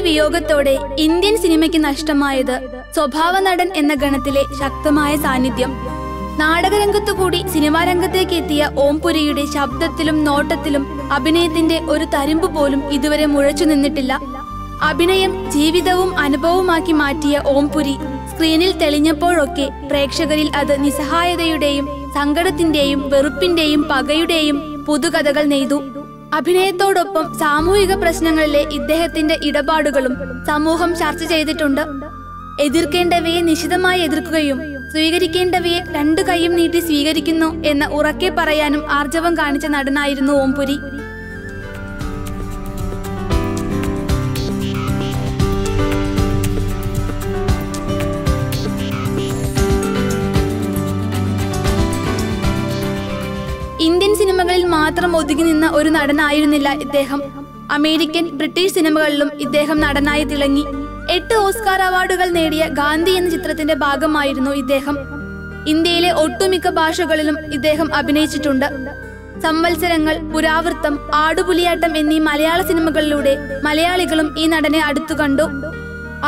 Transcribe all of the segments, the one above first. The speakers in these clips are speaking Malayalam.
വിയോഗത്തോടെ ഇന്ത്യൻ സിനിമയ്ക്ക് നഷ്ടമായത് സ്വഭാവ നടൻ എന്ന ഗണത്തിലെ ശക്തമായ സാന്നിധ്യം. നാടകരംഗത്തുകൂടി സിനിമാ രംഗത്തേക്ക് എത്തിയ ഓംപുരിയുടെ ശബ്ദത്തിലും നോട്ടത്തിലും അഭിനയത്തിന്റെ ഒരു തരിമ്പ് പോലും ഇതുവരെ മുഴച്ചു നിന്നിട്ടില്ല. അഭിനയം ജീവിതവും അനുഭവമാക്കി മാറ്റിയ ഓംപുരി സ്ക്രീനിൽ തെളിഞ്ഞപ്പോഴൊക്കെ പ്രേക്ഷകരിൽ അത് നിസ്സഹായതയുടെയും സങ്കടത്തിന്റെയും വെറുപ്പിന്റെയും പകയുടെയും പുതുകഥകൾ നെയ്തു. അഭിനയത്തോടൊപ്പം സാമൂഹിക പ്രശ്നങ്ങളിലെ ഇദ്ദേഹത്തിന്റെ ഇടപാടുകളും സമൂഹം ചർച്ച ചെയ്തിട്ടുണ്ട്. എതിർക്കേണ്ടവയെ നിശിതമായി എതിർക്കുകയും സ്വീകരിക്കേണ്ടവയെ രണ്ടു കൈയും നീട്ടി സ്വീകരിക്കുന്നു എന്ന് ഉറക്കെ പറയാനും ആർജവം കാണിച്ച നടനായിരുന്നു ഓംപുരി. സിനിമകളിൽ മാത്രം ഒതുങ്ങി നിന്ന ഒരു നടനായിരുന്നില്ല ഇദ്ദേഹം. അമേരിക്കൻ ബ്രിട്ടീഷ് സിനിമകളിലും ഇദ്ദേഹം നടനായി തിളങ്ങി. എട്ട് ഓസ്കാർ അവാർഡുകൾ നേടിയ ഗാന്ധി എന്ന ചിത്രത്തിന്റെ ഭാഗമായിരുന്നു ഇദ്ദേഹം. ഇന്ത്യയിലെ ഒട്ടുമിക്ക ഭാഷകളിലും ഇദ്ദേഹം അഭിനയിച്ചിട്ടുണ്ട്. സംവത്സരങ്ങൾ പുരാവൃത്തം ആടുപുലിയാട്ടം എന്നീ മലയാള സിനിമകളിലൂടെ മലയാളികളും ഈ നടനെ അടുത്തു കണ്ടു.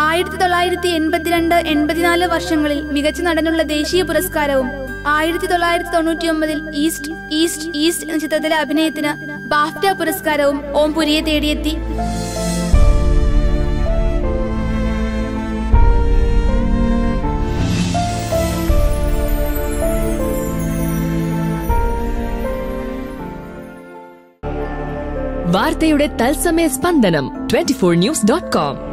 ആയിരത്തി തൊള്ളായിരത്തി എൺപത്തിരണ്ട് എൺപത്തിനാല് വർഷങ്ങളിൽ മികച്ച നടനുള്ള ദേശീയ പുരസ്കാരവും ആയിരത്തി തൊള്ളായിരത്തി തൊണ്ണൂറ്റി ഒമ്പതിൽ ഈസ്റ്റ് ഈസ്റ്റ് ഈസ്റ്റ് എന്ന ചിത്രത്തിലെ അഭിനയത്തിന് ബാഫ്റ്റ പുരസ്കാരവും ഓം പുരിയെ തേടിയെത്തി. വാർത്തയുടെ തത്സമയ സ്പന്ദനം twenty four news dot com